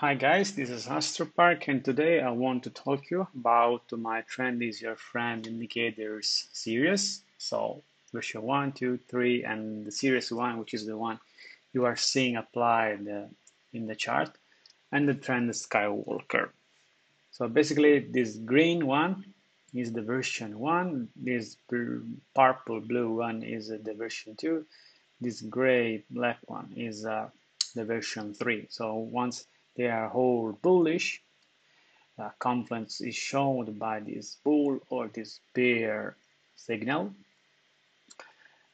Hi guys, this is Astropark and today I want to talk to you about my Trend is Your Friend Indicators series. So version 1, 2, 3 and the series 1 which is the one you are seeing applied uh, in the chart and the Trend Skywalker. So basically this green one is the version 1, this purple blue one is the version 2, this gray black one is uh, the version 3. So once they are all bullish. Uh, confluence is shown by this bull or this bear signal.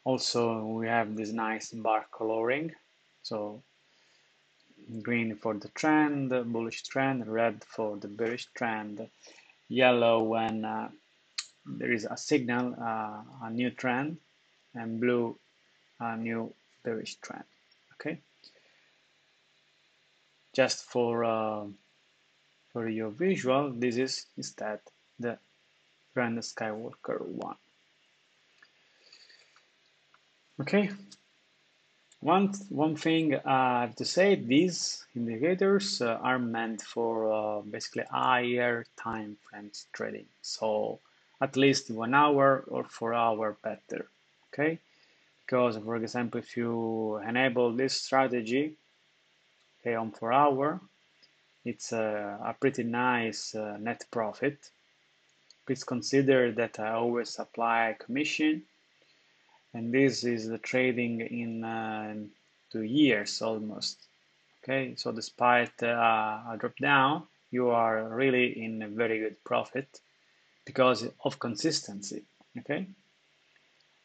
Also, we have this nice bar coloring. So green for the trend, bullish trend, red for the bearish trend, yellow when uh, there is a signal, uh, a new trend, and blue, a new bearish trend. Okay just for uh, for your visual this is instead the Trend Skywalker one. Okay. One one thing I have to say these indicators uh, are meant for uh, basically higher time frames trading. So at least one hour or four hour better. Okay? Because for example if you enable this strategy on per hour. It's a, a pretty nice uh, net profit. Please consider that I always apply commission and this is the trading in uh, two years almost. Okay, so despite uh, a drop down, you are really in a very good profit because of consistency. Okay,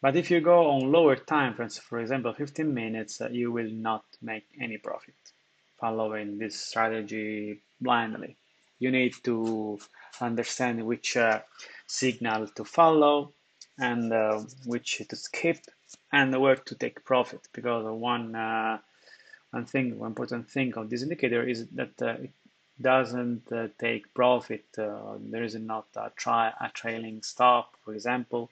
but if you go on lower time frames, for example, 15 minutes, uh, you will not make any profit following this strategy blindly. You need to understand which uh, signal to follow and uh, which to skip and where to take profit. Because one uh, one thing one important thing of this indicator is that uh, it doesn't uh, take profit. Uh, there is not a, try a trailing stop for example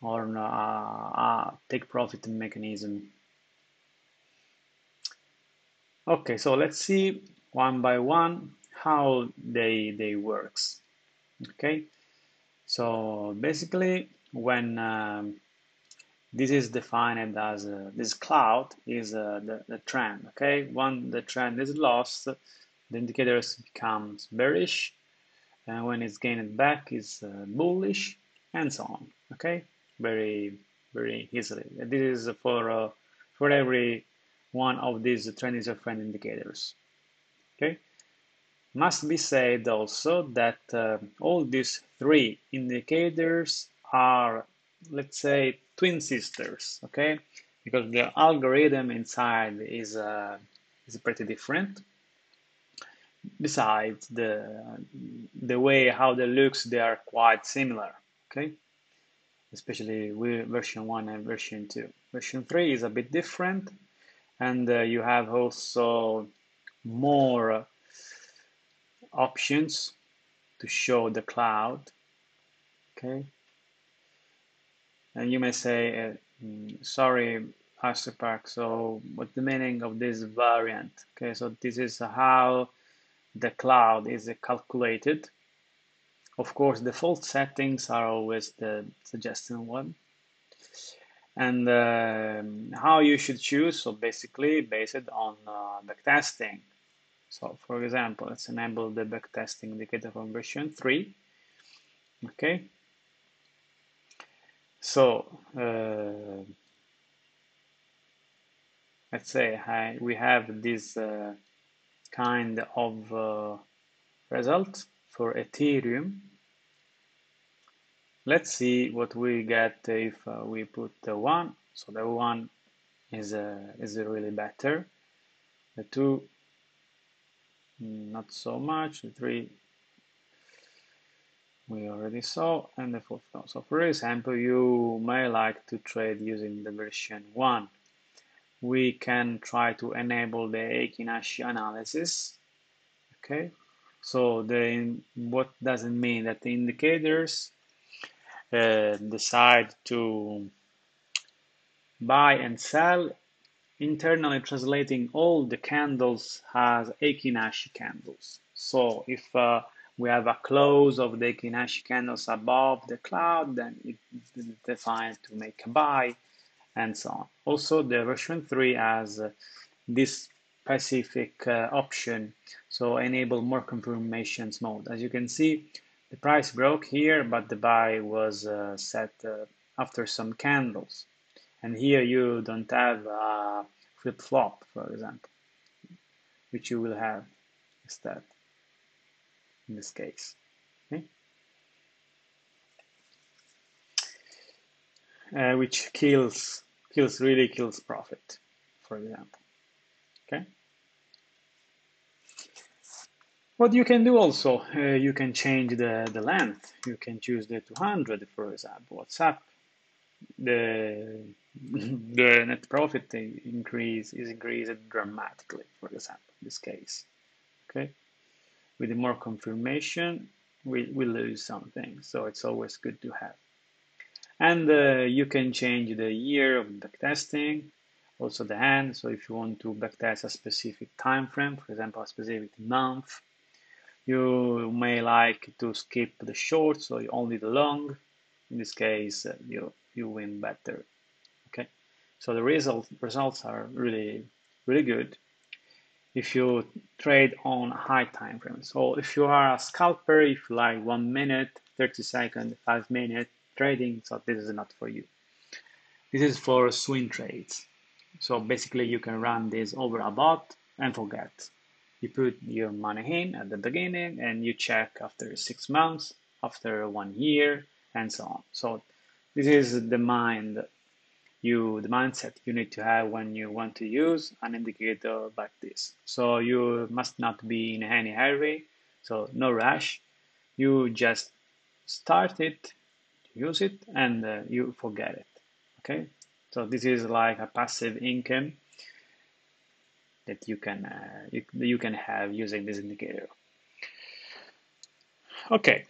or a take profit mechanism Okay, so let's see one by one how they they works. Okay, so basically when um, this is defined as uh, this cloud is uh, the, the trend. Okay, when the trend is lost, the indicators becomes bearish, and when it's gained back is uh, bullish, and so on. Okay, very very easily. This is for uh, for every one of these trend is your friend indicators. Okay. Must be said also that uh, all these three indicators are, let's say, twin sisters. Okay, because the algorithm inside is uh, is pretty different. Besides the the way how they looks, they are quite similar. Okay, especially with version one and version two. Version three is a bit different and uh, you have also more options to show the cloud okay? And you may say uh, mm, sorry Astropark so what's the meaning of this variant okay? So this is how the cloud is calculated. Of course default settings are always the suggested one and uh, how you should choose. So basically based on uh, backtesting. So for example, let's enable the backtesting indicator from version 3. Okay. So uh, let's say I, we have this uh, kind of uh, result for Ethereum let's see what we get if uh, we put the one. So the one is uh, is really better. The two not so much. The three we already saw. And the fourth no. so for example you may like to trade using the version 1 we can try to enable the Heikin-Ashi analysis. Okay? So the what does it mean? That the indicators uh, decide to buy and sell internally translating all the candles as Heikin-Ashi candles. So if uh, we have a close of the Heikin-Ashi candles above the cloud, then it is defined to make a buy and so on. Also, the version 3 has uh, this specific uh, option, so enable more confirmations mode. As you can see, the price broke here, but the buy was uh, set uh, after some candles. And here you don't have a flip-flop, for example, which you will have instead in this case. Uh, which kills kills really kills profit, for example. Okay. What you can do also, uh, you can change the, the length. You can choose the 200, for example. What's up? The the net profit increase is increased dramatically, for example, in this case. Okay, with more confirmation, we, we lose something, so it's always good to have. And uh, you can change the year of backtesting, also the end. So if you want to backtest a specific time frame, for example, a specific month, you may like to skip the short, so you only the long. In this case, uh, you you win better. Okay, so the result results are really really good if you trade on a high time frames. So if you are a scalper, if you like one minute, 30 second, five minute trading, so this is not for you. This is for swing trades. So basically you can run this over a bot and forget. You put your money in at the beginning and you check after six months, after one year, and so on. So this is the mind you the mindset you need to have when you want to use an indicator like this. So you must not be in any hurry, so no rush. You just start it, use it, and uh, you forget it. Okay, so this is like a passive income that you can uh, you, you can have using this indicator. Okay,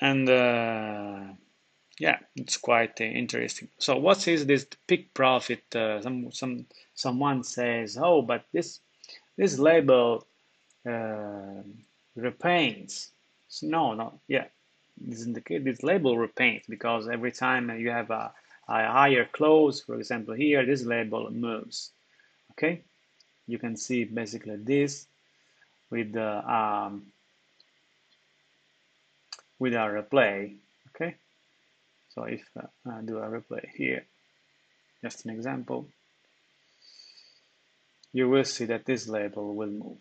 and. Uh, yeah, it's quite uh, interesting. So what is this peak profit? Uh, some some someone says, oh, but this this label uh, repaints. So no, no, yeah, this indicate this label repaints because every time you have a, a higher close, for example, here this label moves. Okay, you can see basically this with the um, with our replay. Okay. So if uh, I do a replay here, just an example, you will see that this label will move.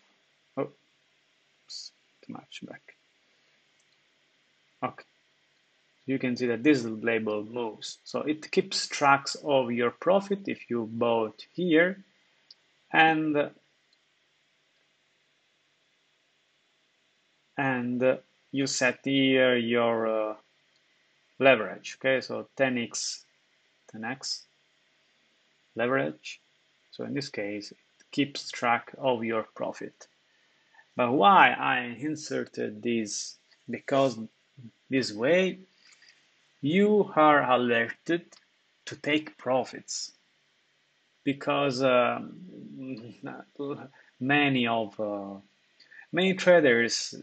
Oh, too much back. Okay. You can see that this label moves. So it keeps tracks of your profit if you bought here and and you set here your uh, leverage. Okay, so 10x, 10x leverage. So in this case, it keeps track of your profit. But why I inserted this? Because this way you are alerted to take profits. Because uh, many of uh, many traders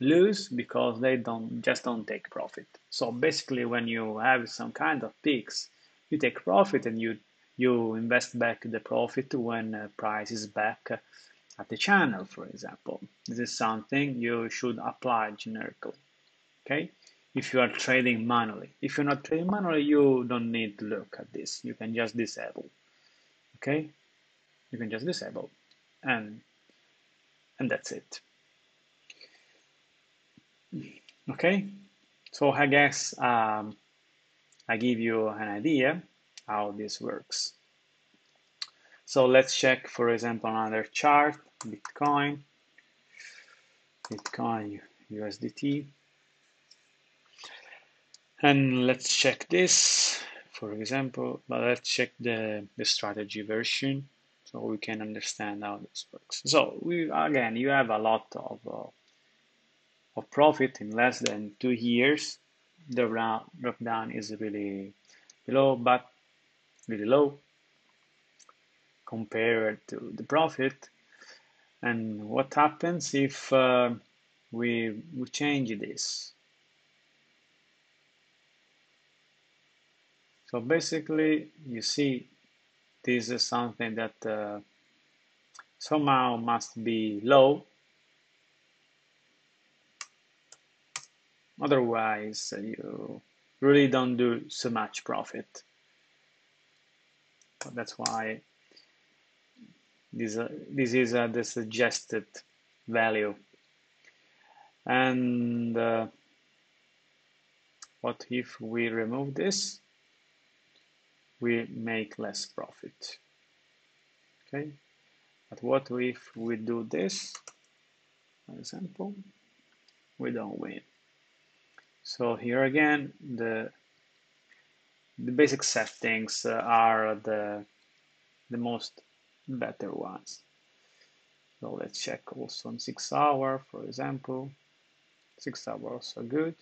lose because they don't just don't take profit. So basically, when you have some kind of peaks, you take profit and you you invest back the profit when price is back at the channel, for example. This is something you should apply generically. Okay, if you are trading manually. If you're not trading manually, you don't need to look at this. You can just disable. Okay, you can just disable, and and that's it. Okay, so I guess um, I give you an idea how this works. So let's check, for example, another chart, Bitcoin, Bitcoin USDT. And let's check this, for example, but let's check the, the strategy version so we can understand how this works. So we again, you have a lot of uh, of profit in less than two years, the drop down is really below, but really low. compared to the profit. And what happens if uh, we, we change this? So basically, you see, this is something that uh, somehow must be low. Otherwise, you really don't do so much profit. That's why this, uh, this is uh, the suggested value. And uh, what if we remove this? We make less profit. Okay, but what if we do this, for example, we don't win. So here again, the the basic settings uh, are the the most better ones. So let's check also on six hour, for example. Six hours are good.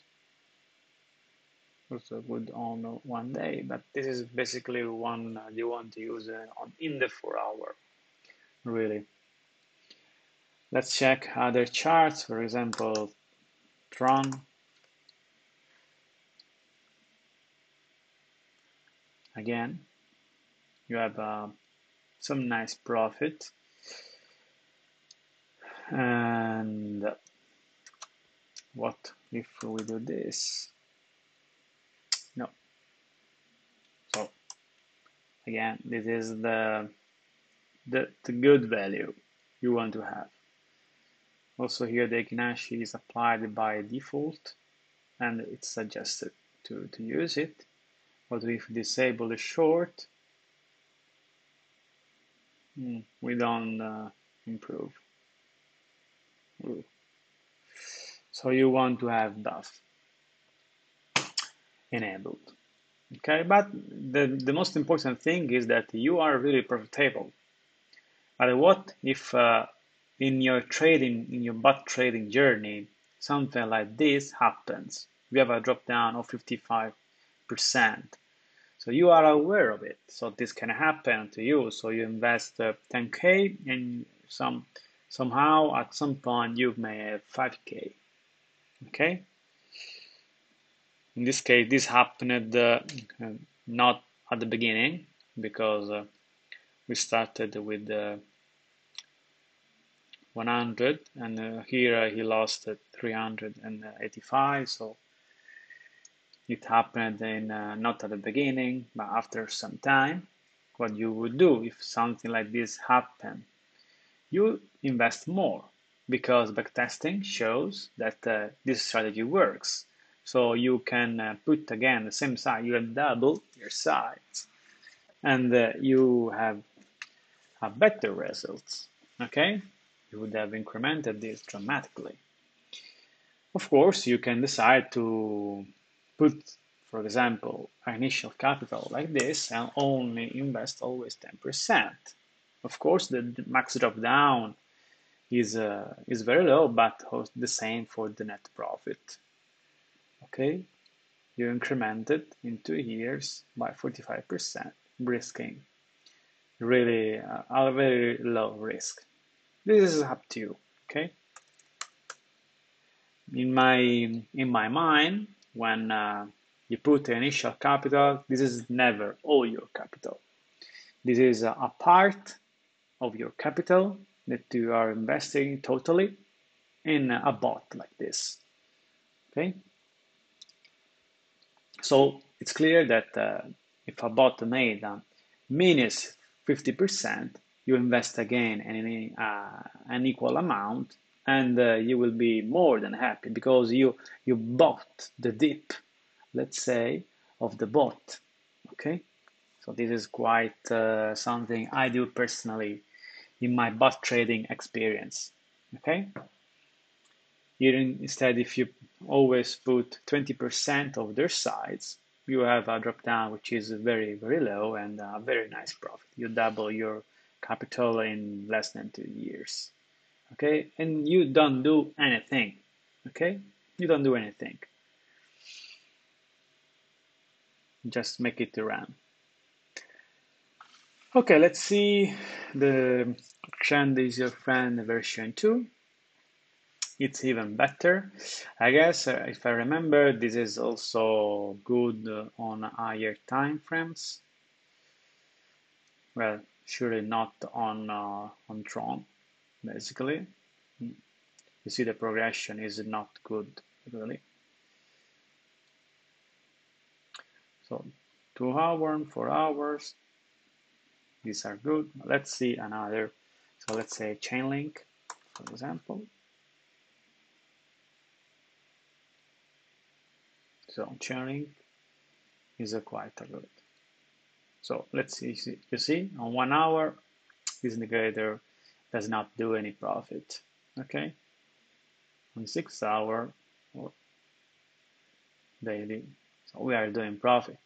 Also good on one day, but this is basically one you want to use uh, on in the four hour, really. Let's check other charts, for example, Tron. Again, you have uh, some nice profit and what if we do this no so again this is the the, the good value you want to have also here the Heikin-Ashi is applied by default and it's suggested to, to use it but if disable the short Mm, we don't uh, improve. Ooh. So you want to have DAF enabled. Okay, but the, the most important thing is that you are really profitable. But what if uh, in your trading, in your bot trading journey, something like this happens? We have a drop down of 55%. So you are aware of it. So this can happen to you. So you invest uh, 10k and some somehow at some point you may have 5k. Okay. In this case, this happened uh, not at the beginning because uh, we started with uh, 100 and uh, here he lost 385 so it happened in uh, not at the beginning but after some time. What you would do if something like this happened you invest more because backtesting shows that uh, this strategy works so you can uh, put again the same size you have double your size and uh, you have a better results okay you would have incremented this dramatically of course you can decide to put, for example, initial capital like this and only invest always 10%. Of course, the max drop down is, uh, is very low, but the same for the net profit. Okay, you increment it in two years by 45%, risking really uh, a very low risk. This is up to you. Okay. In my in my mind, when uh, you put the initial capital, this is never all your capital. This is a part of your capital that you are investing totally in a bot like this. Okay. So it's clear that uh, if a bot made uh, minus 50%, you invest again an, uh, an equal amount and uh, you will be more than happy because you you bought the dip let's say of the bot. Okay? So this is quite uh, something i do personally in my bot trading experience. Okay here instead if you always put 20% of their sides you have a drop down which is very very low and a very nice profit. You double your capital in less than two years. Okay? And you don't do anything. Okay? You don't do anything. Just make it run. Okay, let's see. The trend is your friend version 2. It's even better. I guess uh, if I remember, this is also good uh, on higher time frames. Well, surely not on uh, on Tron, basically. You see the progression is not good, really. So two hours, four hours, these are good. Let's see another. So let's say Chainlink, for example. So Chainlink is a quite a good. So let's see, you see, on one hour, this indicator does not do any profit, okay? On six hour or daily, so we are doing profit,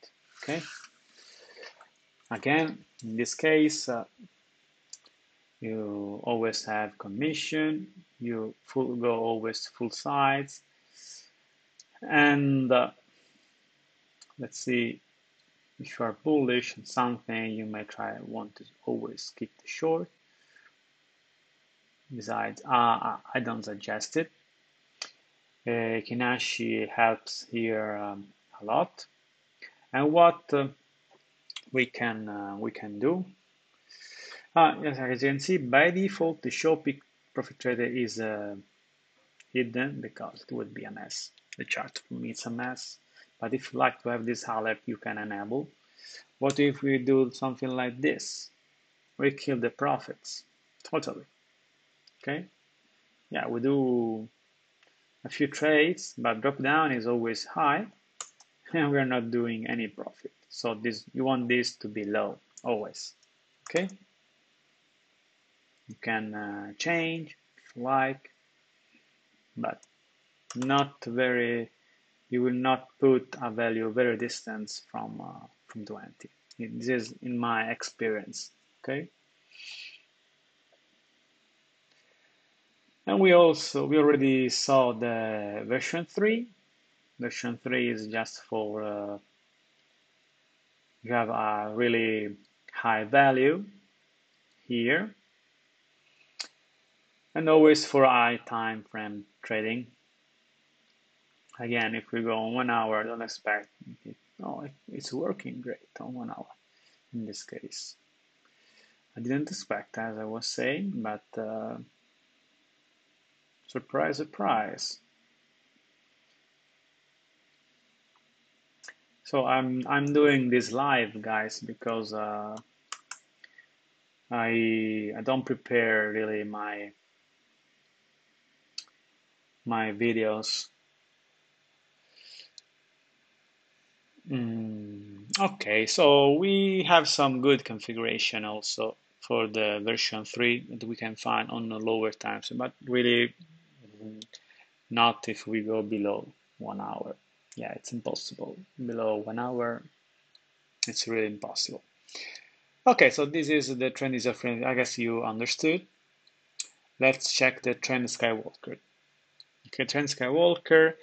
okay? Again, in this case, uh, you always have commission, you full, go always full size, and uh, let's see if you are bullish on something, you may try want to always keep the short. Besides, uh, I don't suggest it. Uh, Heikin-Ashi helps here um, a lot. And what uh, we can uh, we can do. Uh, yes, as you can see, by default, the show peak profit trader is uh, hidden because it would be a mess. The chart for me it's a mess. But if you like to have this alert, you can enable. What if we do something like this? We kill the profits totally. Okay. Yeah, we do a few trades, but drop down is always high, and we're not doing any profit. So this you want this to be low always. Okay. You can uh, change if you like, but not very. You will not put a value very distant from uh, from 20. This is in my experience. Okay. And we also we already saw the version 3. Version 3 is just for uh, you have a really high value here and always for high time frame trading again if we go on one hour don't expect it, oh it's working great on one hour in this case. I didn't expect as I was saying but uh, surprise surprise. So I'm I'm doing this live, guys, because uh, I I don't prepare really my my videos. Mm, okay, so we have some good configuration also for the version 3 that we can find on the lower times, but really not if we go below one hour yeah, it's impossible. Below one hour, it's really impossible. Okay, so this is the trend is a friend. I guess you understood. Let's check the trend Skywalker. Okay, trend Skywalker.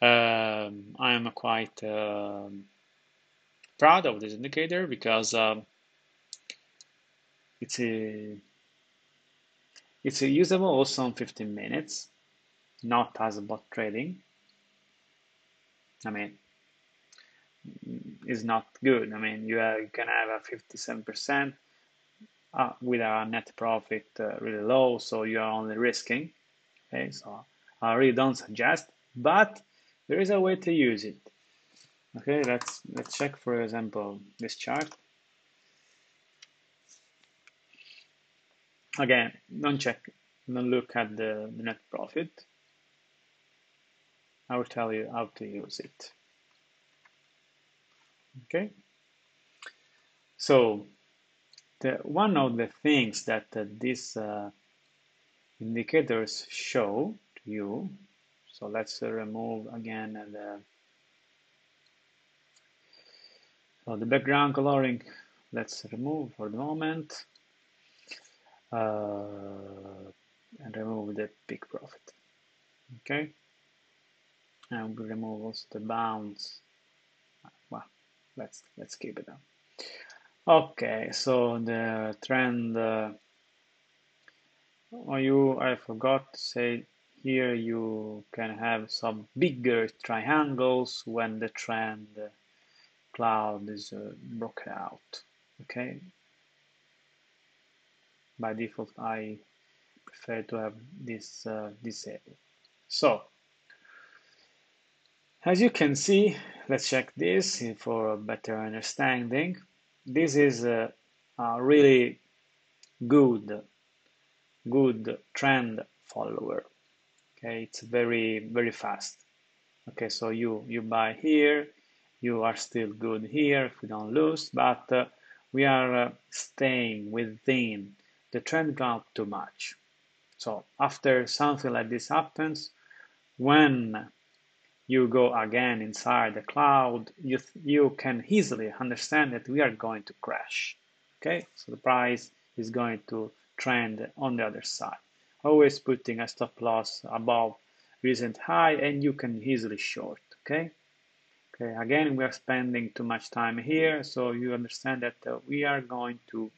Um, I am quite uh, proud of this indicator because um, it's a it's a usable also on 15 minutes, not as a bot trading. I mean, it's not good. I mean, you, you can have a 57% uh, with a net profit uh, really low, so you are only risking. Okay, so I really don't suggest, but there is a way to use it. Okay, let's let's check for example this chart. Again, don't check, don't look at the, net profit. I will tell you how to use it. Okay. So the, one of the things that uh, these uh, indicators show to you, so let's uh, remove again the, so the background coloring, let's remove for the moment uh, and remove the peak profit. Okay? And we remove also the bounds well let's let's keep it up Okay, so the trend, uh, oh, you, I forgot to say here you can have some bigger triangles when the trend cloud is uh, broken out, okay? By default, I prefer to have this uh, disabled. So, as you can see, let's check this for a better understanding. This is a, a really good, good trend follower. Okay, it's very, very fast. Okay, so you, you buy here, you are still good here if we don't lose, but uh, we are uh, staying within the trend gap too much. So after something like this happens, when you go again inside the cloud, you, you can easily understand that we are going to crash. Okay, so the price is going to trend on the other side. Always putting a stop loss above recent high and you can easily short. Okay, okay. Again, we are spending too much time here, so you understand that uh, we are going to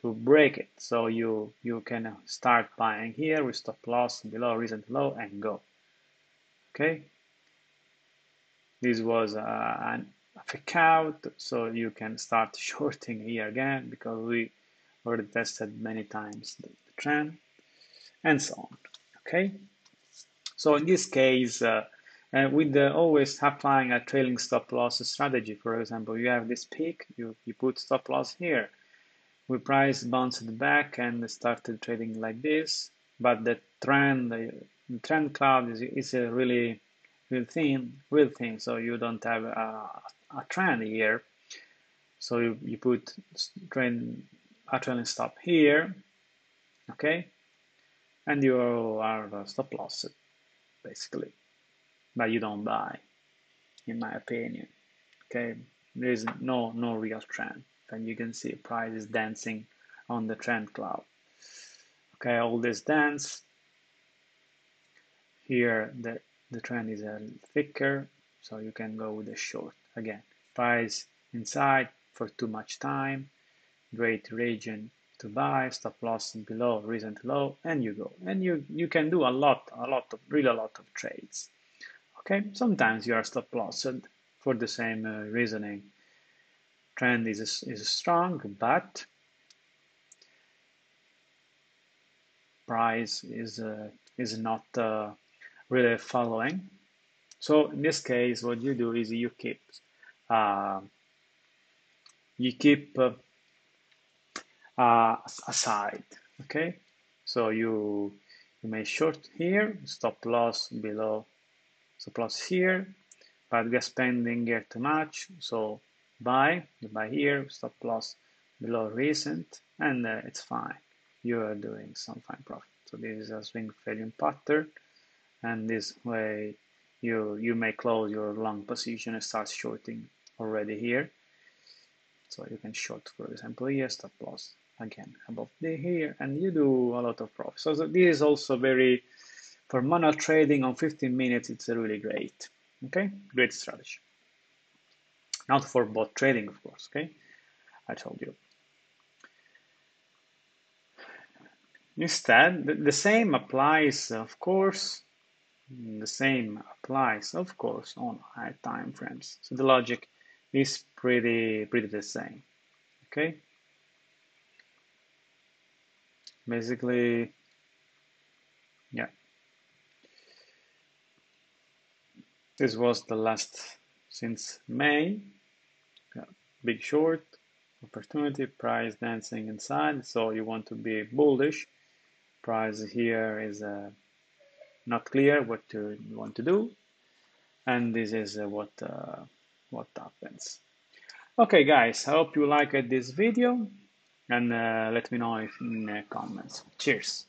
to break it. So you you can start buying here with stop loss below recent low and go. Okay, this was uh, an, fake out, so you can start shorting here again because we already tested many times the, the trend and so on. Okay, so in this case, uh, uh, with the always applying a trailing stop loss strategy, for example, you have this peak, you, you put stop loss here. We price bounced back and started trading like this, but the trend, the trend cloud is, is a really real thing, real thing. So you don't have a, a trend here. So you, you put trend, a trailing stop here, okay, and you are loss basically, but you don't buy, in my opinion. Okay, there is no no real trend, and you can see price is dancing on the trend cloud. Okay, all this dance here the the trend is a thicker so you can go with a short. Again price inside for too much time great region to buy stop loss below recent low and you go. And you you can do a lot a lot of really a lot of trades. Okay? Sometimes you are stop lossed for the same uh, reasoning. Trend is is strong but price is uh, is not uh, really following. So in this case, what you do is you keep uh, you keep uh, aside. Okay, so you you may short here, stop loss below, stop loss here, but we are spending here too much, so buy, buy here, stop loss below recent, and uh, it's fine. You are doing some fine profit. So this is a swing trading pattern and this way you you may close your long position and start shorting already here so you can short for example here stop loss again above the here and you do a lot of profit so, this is also very for manual trading on 15 minutes it's a really great okay great strategy not for bot trading of course okay i told you instead the, the same applies of course the same applies, of course, on high time frames. So the logic is pretty pretty the same. Okay. Basically, yeah. This was the last since May. Big short, opportunity, price dancing inside. So you want to be bullish. Price here is a not clear what to, you want to do and this is uh, what uh, what happens okay guys I hope you liked this video and uh, let me know if in the comments. Cheers